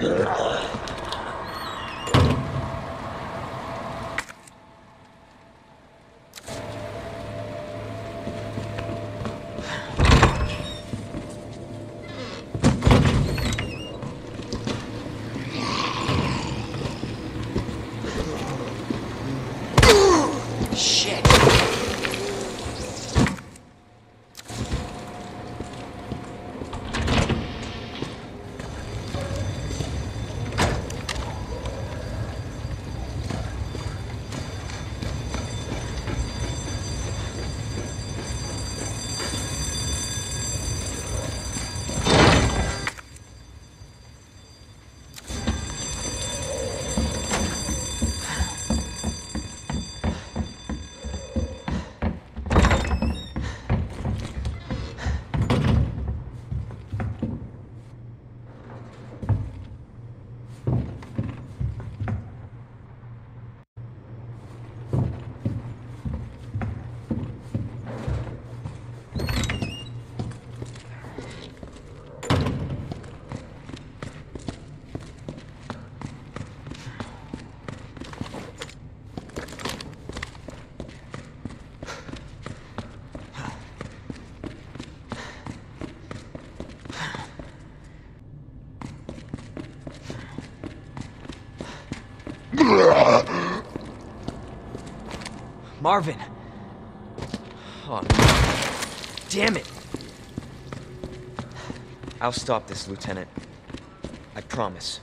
はい。Marvin. Oh, no. Damn it. I'll stop this, Lieutenant. I promise.